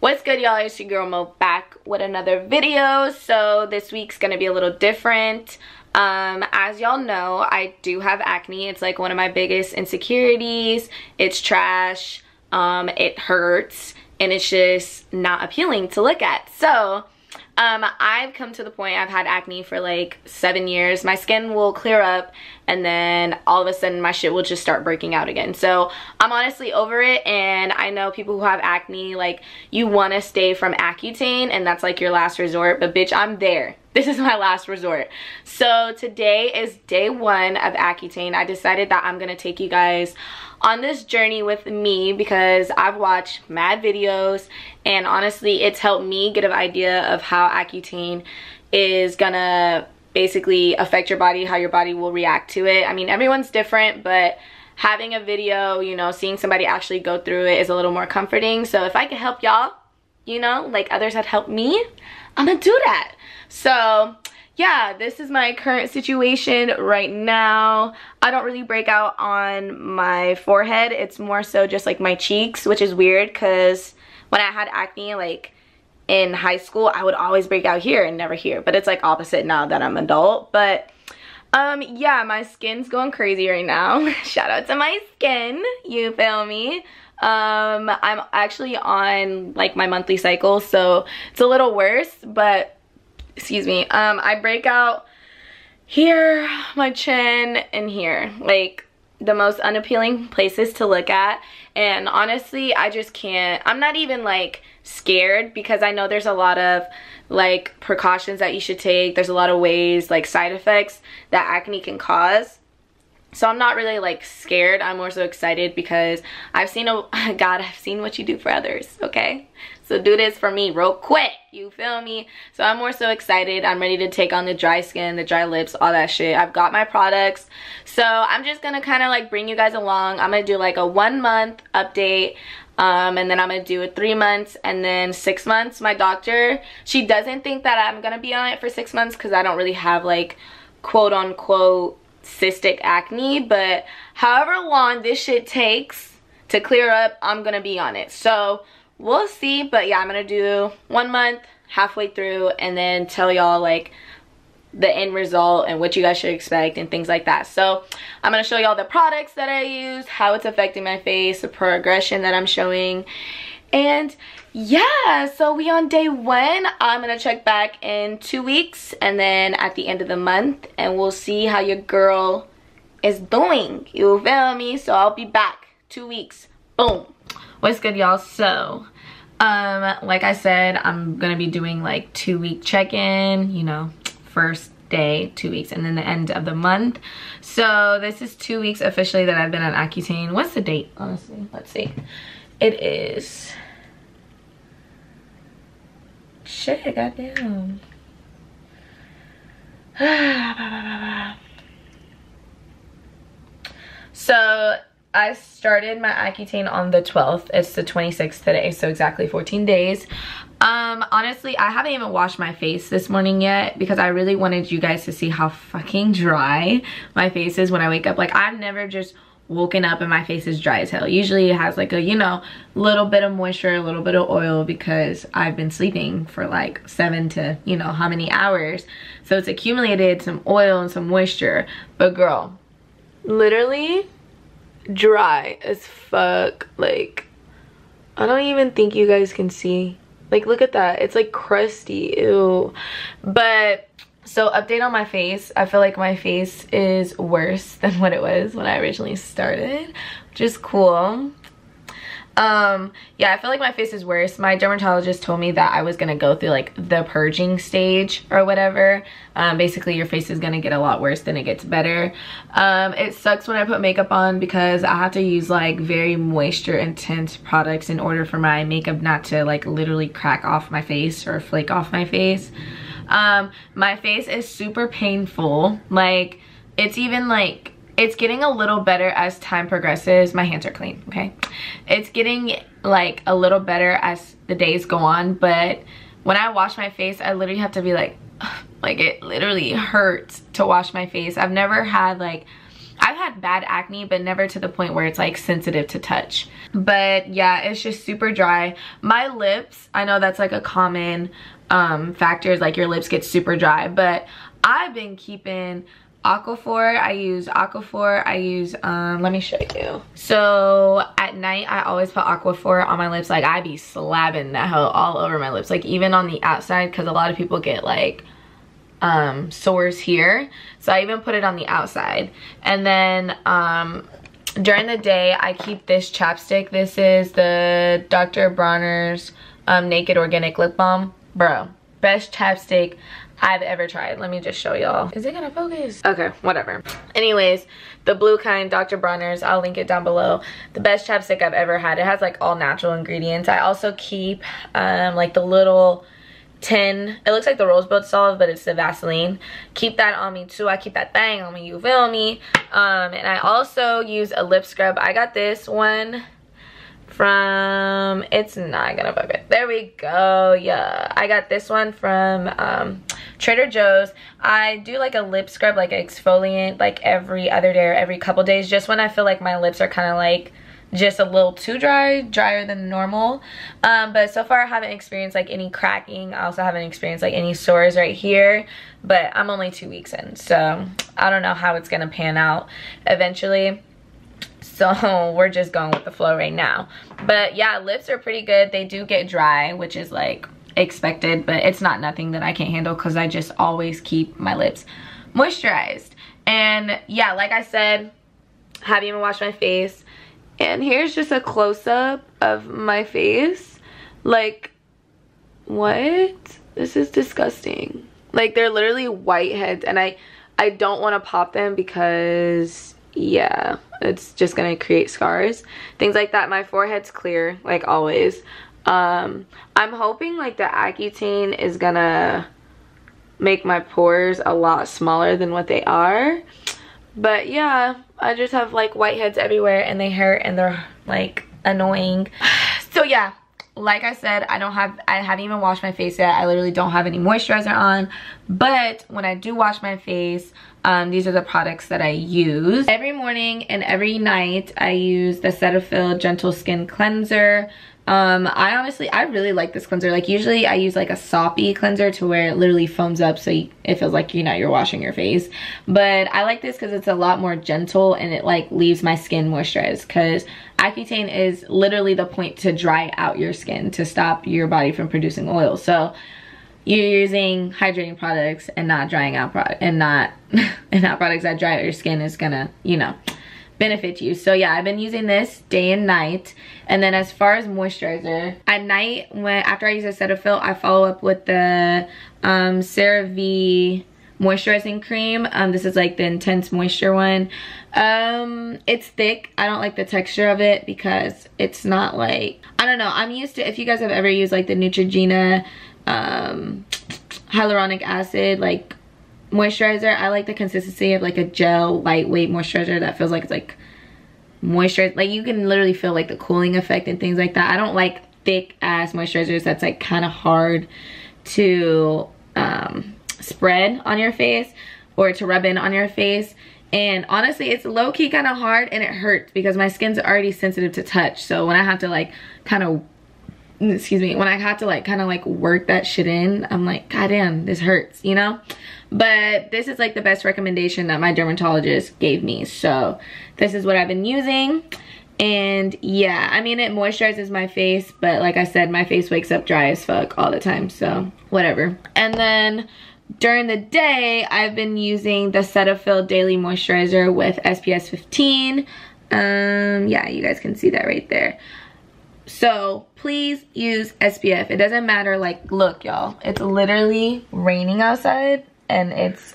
What's good y'all? It's your girl Mo back with another video. So this week's gonna be a little different. Um, as y'all know, I do have acne. It's like one of my biggest insecurities. It's trash. Um, it hurts and it's just not appealing to look at. So um, I've come to the point I've had acne for like seven years. My skin will clear up and then all of a sudden my shit will just start breaking out again. So I'm honestly over it and I know people who have acne, like you want to stay from Accutane and that's like your last resort. But bitch, I'm there. This is my last resort. So today is day one of Accutane. I decided that I'm to take you guys on this journey with me because I've watched mad videos and honestly it's helped me get an idea of how Accutane is gonna basically affect your body, how your body will react to it. I mean everyone's different but having a video, you know, seeing somebody actually go through it is a little more comforting. So if I can help y'all, you know, like others had helped me, I'm gonna do that. So yeah, this is my current situation right now. I don't really break out on my forehead. It's more so just like my cheeks, which is weird because when I had acne, like in high school, I would always break out here and never here. But it's like opposite now that I'm adult. But um, yeah, my skin's going crazy right now. Shout out to my skin, you feel me? Um, I'm actually on like my monthly cycle, so it's a little worse, but excuse me, um, I break out here, my chin, and here. Like, the most unappealing places to look at. And honestly, I just can't, I'm not even like scared because I know there's a lot of like precautions that you should take. There's a lot of ways, like side effects that acne can cause. So I'm not really like scared. I'm more so excited because I've seen, a God, I've seen what you do for others, okay? So do this for me real quick. You feel me? So I'm more so excited. I'm ready to take on the dry skin, the dry lips, all that shit. I've got my products. So I'm just to kind of like bring you guys along. I'm to do like a one month update. Um, and then I'm to do it three months and then six months. My doctor, she doesn't think that I'm to be on it for six months because I don't really have like quote unquote cystic acne. But however long this shit takes to clear up, I'm to be on it. So we'll see but yeah i'm gonna do one month halfway through and then tell y'all like the end result and what you guys should expect and things like that so i'm going to show y'all the products that i use how it's affecting my face the progression that i'm showing and yeah so we on day one. I'm gonna check back in two weeks and then at the end of the month and we'll see how your girl is doing. You feel me? So i'll be back. Two weeks. Boom. What's good y'all? So um like i said i'm gonna be doing like two week check-in you know first day two weeks and then the end of the month. So this is two weeks officially that i've been on accutane. What's the date honestly? Let's see. It is shit goddamn so I started my Accutane on the 12th. It's the 26th today, so exactly 14 days. Um, honestly, I haven't even washed my face this morning yet because I really wanted you guys to see how fucking dry my face is when I wake up. Like, I've never just woken up and my face is dry as hell. Usually it has like a, you know, little bit of moisture, a little bit of oil because I've been sleeping for like seven to, you know, how many hours. So it's accumulated some oil and some moisture. But girl, literally dry as fuck. Like, I don't even think you guys can see. Like, look at that. It's like crusty. Ew. But, so update on my face. I feel like my face is worse than what it was when I originally started, which is cool. Um yeah i feel like my face is worse. My dermatologist told me that i was gonna go through like the purging stage or whatever. Um basically your face is gonna get a lot worse than it gets better. Um it sucks when i put makeup on because i have to use like very moisture intense products in order for my makeup not to like literally crack off my face or flake off my face um my face is super painful like it's even like it's getting a little better as time progresses. My hands are clean, okay? It's getting like a little better as the days go on, but when I wash my face, I literally have to be like, like it literally hurts to wash my face. I've never had like I've had bad acne, but never to the point where it's like sensitive to touch. But yeah, it's just super dry. My lips, I know that's like a common um, factor is like your lips get super dry, but I've been keeping Aquaphor. I use Aquaphor. I use, um, let me show you. So at night, I always put Aquaphor on my lips. Like I be slabbing that hoe all over my lips. Like even on the outside, because a lot of people get like um, sores here. So I even put it on the outside. And then um, during the day, I keep this chapstick. This is the Dr. Bronner's um, Naked Organic Lip Balm. Bro, best chapstick I've ever tried. Let me just show y'all. Is it gonna focus? Okay, whatever. Anyways, the blue kind, Dr. Bronner's, I'll link it down below. The best chapstick I've ever had. It has like all natural ingredients. I also keep um, like the little tin, it looks like the rosebud salve but it's the vaseline keep that on me too i keep that thing on me you feel me um and i also use a lip scrub i got this one from it's not gonna focus there we go yeah i got this one from um trader joe's i do like a lip scrub like exfoliant like every other day or every couple days just when i feel like my lips are kind of like just a little too dry, drier than normal. Um, but so far I haven't experienced like any cracking. I also haven't experienced like any sores right here. But I'm only two weeks in, so I don't know how it's gonna pan out eventually. So we're just going with the flow right now. But yeah, lips are pretty good. They do get dry, which is like expected, but it's not nothing that I can't handle because I just always keep my lips moisturized. And yeah, like I said, haven't even washed my face and here's just a close-up of my face. Like, what? This is disgusting. Like, they're literally whiteheads. And I, I don't want to pop them because, yeah, it's just to create scars. Things like that. My forehead's clear, like always. Um, I'm hoping, like, the Accutane is to make my pores a lot smaller than what they are. But, yeah, I just have like whiteheads everywhere and they hurt and they're like annoying. So yeah, like I said, I don't have, I haven't even washed my face yet. I literally don't have any moisturizer on. But when I do wash my face, um, these are the products that I use. Every morning and every night, I use the Cetaphil Gentle Skin Cleanser. Um, I honestly, I really like this cleanser. Like usually I use like a soppy cleanser to where it literally foams up so it feels like you know you're washing your face. But I like this because it's a lot more gentle and it like leaves my skin moisturized because Accutane is literally the point to dry out your skin to stop your body from producing oil. So you're using hydrating products and not drying out product and not and not products that dry out your skin is gonna, you know, benefit you. So yeah, I've been using this day and night. And then as far as moisturizer, at night, when after I use a Cetaphil, I follow up with the um, CeraVe moisturizing cream. Um, this is like the Intense Moisture one. Um, it's thick. I don't like the texture of it because it's not like, I don't know. I'm used to, if you guys have ever used like the Neutrogena um, hyaluronic acid, like moisturizer. I like the consistency of like a gel lightweight moisturizer that feels like it's like moisturizer. Like you can literally feel like the cooling effect and things like that. I don't like thick ass moisturizers that's like kind of hard to um, spread on your face or to rub in on your face. And honestly, it's low-key kind of hard and it hurts because my skin's already sensitive to touch. So when I have to like kind of excuse me, when I have to like kind of like work that shit in, I'm like, god damn, this hurts, you know? But this is like the best recommendation that my dermatologist gave me. So this is what I've been using. And yeah, I mean, it moisturizes my face, but like I said, my face wakes up dry as fuck all the time, so whatever. And then during the day, I've been using the Cetaphil Daily Moisturizer with SPF 15. Um, yeah, you guys can see that right there. So please use SPF. It doesn't matter, like, look, y'all. It's literally raining outside and it's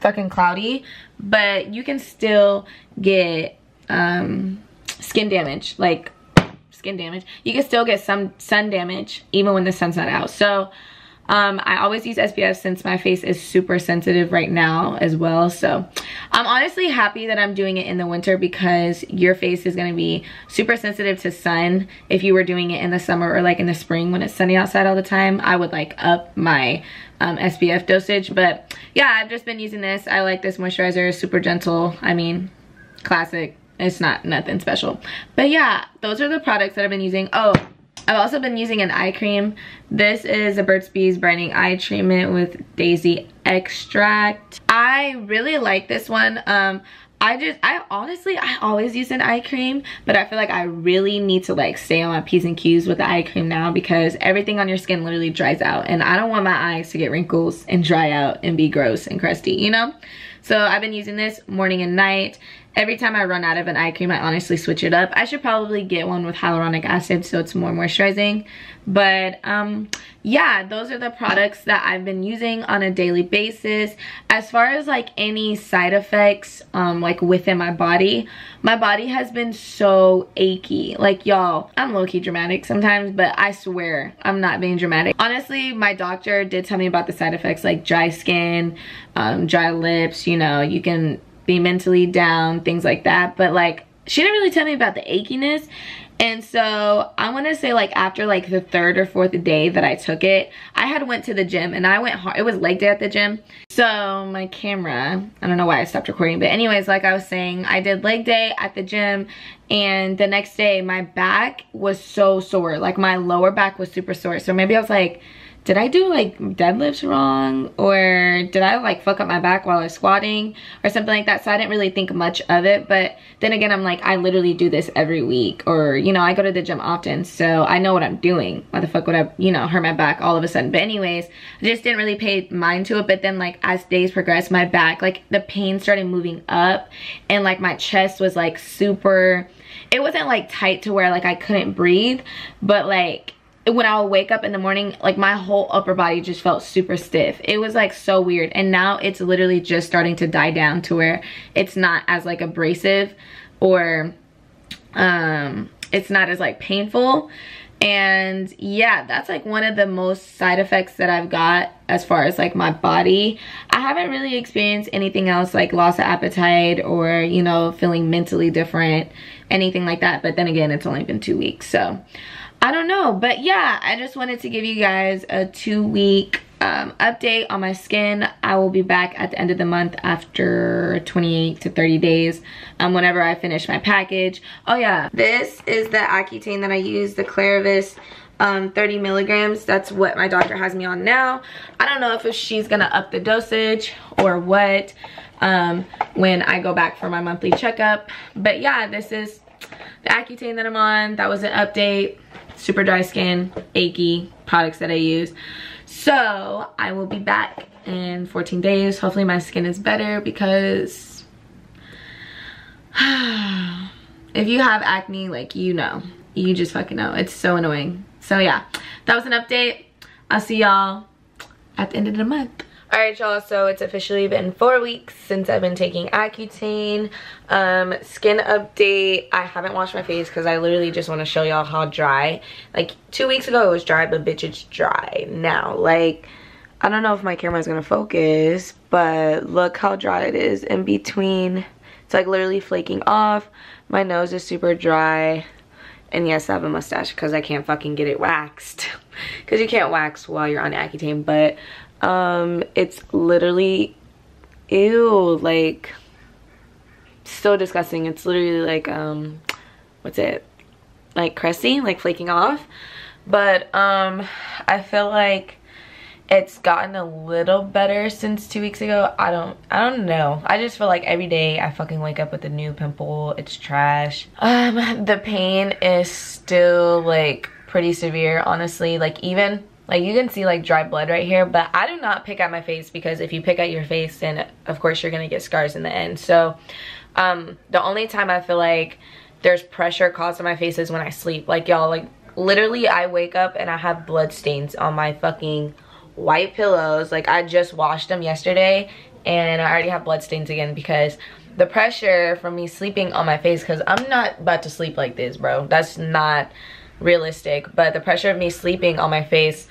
fucking cloudy. But you can still get um, skin damage, like skin damage. You can still get some sun damage even when the sun's not out. So um, I always use SPF since my face is super sensitive right now as well. So I'm honestly happy that I'm doing it in the winter because your face is going to be super sensitive to sun. If you were doing it in the summer or like in the spring when it's sunny outside all the time, I would like up my um, SPF dosage. But yeah, I've just been using this. I like this moisturizer. super gentle. I mean, classic. It's not nothing special. But yeah, those are the products that I've been using. Oh, I've also been using an eye cream. This is a Burt's Bees Brightening Eye Treatment with Daisy Extract. I really like this one. Um, I just, I honestly, I always use an eye cream, but I feel like I really need to like stay on my P's and Q's with the eye cream now because everything on your skin literally dries out and I don't want my eyes to get wrinkles and dry out and be gross and crusty, you know? So I've been using this morning and night every time I run out of an eye cream, I honestly switch it up. I should probably get one with hyaluronic acid so it's more moisturizing. But um, yeah, those are the products that I've been using on a daily basis. As far as like any side effects um, like within my body, my body has been so achy. Like y'all, I'm low-key dramatic sometimes, but I swear I'm not being dramatic. Honestly, my doctor did tell me about the side effects like dry skin, um, dry lips, you know, you can be mentally down, things like that. But like, she didn't really tell me about the achiness. And so I want to say like after like the third or fourth day that I took it, I had went to the gym and I went hard. It was leg day at the gym. So my camera, I don't know why I stopped recording. But anyways, like I was saying, I did leg day at the gym and the next day my back was so sore. Like my lower back was super sore. So maybe I was like, did I do like deadlifts wrong? Or did I like fuck up my back while I was squatting? Or something like that. So I didn't really think much of it. But then again I'm like I literally do this every week. Or you know I go to the gym often. So I know what I'm doing. Why the fuck would I you know hurt my back all of a sudden? But anyways I just didn't really pay mind to it. But then like as days progressed my back like the pain started moving up. And like my chest was like super it wasn't like tight to where like I couldn't breathe. But like when I would wake up in the morning, like my whole upper body just felt super stiff. It was like so weird. And now it's literally just starting to die down to where it's not as like abrasive or um, it's not as like painful. And yeah, that's like one of the most side effects that I've got as far as like my body. I haven't really experienced anything else like loss of appetite or, you know, feeling mentally different, anything like that. But then again, it's only been two weeks. So I don't know. But yeah, I just wanted to give you guys a two week um, update on my skin. I will be back at the end of the month after 28 to 30 days um, whenever I finish my package. Oh yeah, this is the Accutane that I use, the Claravis um, 30 milligrams. That's what my doctor has me on now. I don't know if she's gonna up the dosage or what um, when I go back for my monthly checkup. But yeah, this is the Accutane that I'm on. That was an update super dry skin, achy products that I use. So I will be back in 14 days. Hopefully my skin is better because if you have acne, like you know, you just fucking know. It's so annoying. So yeah, that was an update. I'll see y'all at the end of the month. Alright y'all, so it's officially been four weeks since I've been taking Accutane. Um, skin update, I haven't washed my face because I literally just want to show y'all how dry. Like, two weeks ago it was dry, but bitch, it's dry now. Like, I don't know if my camera is going to focus, but look how dry it is in between. It's like literally flaking off. My nose is super dry. And yes, I have a mustache because I can't fucking get it waxed. Because you can't wax while you're on Accutane, but um it's literally ew like so disgusting. It's literally like um what's it? Like crusty like flaking off. But um i feel like it's gotten a little better since two weeks ago. I don't i don't know. I just feel like every day i fucking wake up with a new pimple. It's trash. Um the pain is still like pretty severe honestly. Like even like you can see like dry blood right here, but I do not pick at my face because if you pick at your face, then of course you're gonna get scars in the end. So um, the only time I feel like there's pressure caused on my face is when I sleep. Like y'all, like literally I wake up and I have blood stains on my fucking white pillows. Like I just washed them yesterday and I already have blood stains again because the pressure from me sleeping on my face because I'm not about to sleep like this, bro. That's not realistic. But the pressure of me sleeping on my face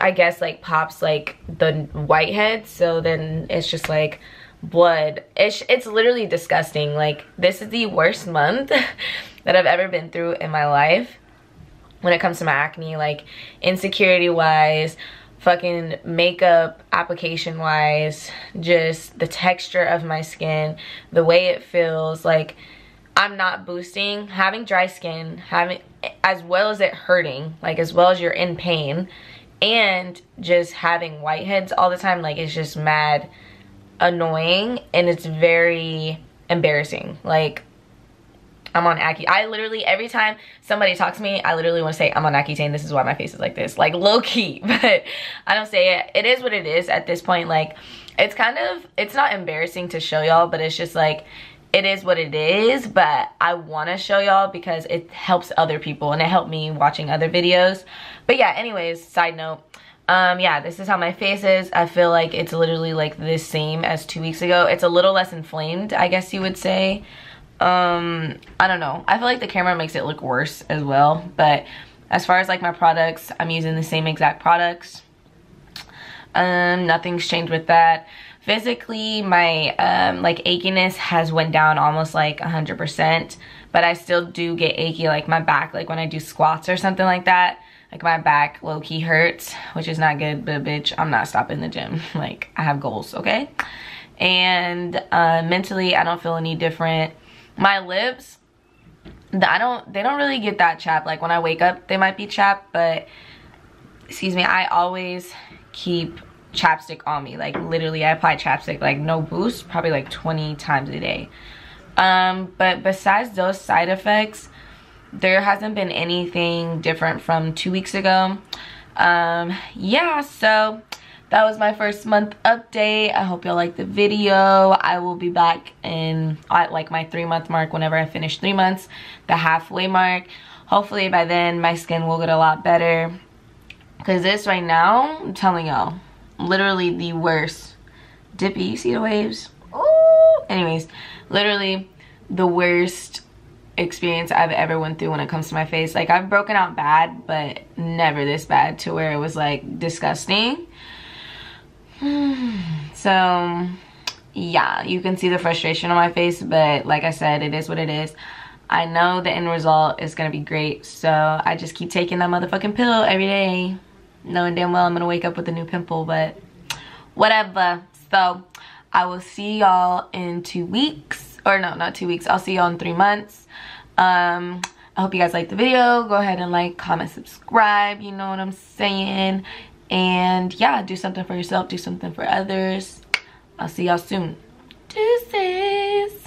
I guess like pops like the whitehead. So then it's just like blood. It's, it's literally disgusting. Like this is the worst month that I've ever been through in my life when it comes to my acne. Like insecurity wise fucking makeup application wise just the texture of my skin the way it feels. Like i'm not boosting having dry skin having as well as it hurting like as well as you're in pain and just having whiteheads all the time like it's just mad annoying and it's very embarrassing like I'm on Accutane. I literally, every time somebody talks to me, I literally want to say, I'm on Accutane. This is why my face is like this. Like, low key. But I don't say it. It is what it is at this point. Like, it's kind of, it's not embarrassing to show y'all, but it's just like, it is what it is. But I want to show y'all because it helps other people. And it helped me watching other videos. But yeah, anyways, side note. Um, yeah, this is how my face is. I feel like it's literally like the same as two weeks ago. It's a little less inflamed, I guess you would say um i don't know i feel like the camera makes it look worse as well but as far as like my products i'm using the same exact products um nothing's changed with that physically my um like achiness has went down almost like 100 percent but i still do get achy like my back like when i do squats or something like that like my back low-key hurts which is not good but bitch i'm not stopping the gym. Like i have goals okay? And uh mentally i don't feel any different. My lips i don't they don't really get that chapped. Like when i wake up they might be chapped but excuse me i always keep chapstick on me. Like literally i apply chapstick like no boost probably like 20 times a day. Um but besides those side effects there hasn't been anything different from two weeks ago. Um yeah so that was my first month update. I hope y'all like the video. I will be back in at like my three month mark whenever i finish three months the halfway mark. Hopefully by then my skin will get a lot better. Because this right now i'm telling y'all literally the worst. Dippy you see the waves? Oh anyways literally the worst experience I've ever went through when it comes to my face. Like I've broken out bad, but never this bad to where it was like disgusting. so yeah you can see the frustration on my face but like i said it is what it is. I know the end result is gonna be great so i just keep taking that motherfucking pill every day knowing damn well i'm gonna wake up with a new pimple but whatever. So i will see y'all in two weeks. Or no not two weeks. I'll see y'all in three months. Um i hope you guys liked the video. Go ahead and like comment subscribe you know what i'm saying? And yeah do something for yourself. Do something for others. I'll see y'all soon. Deuces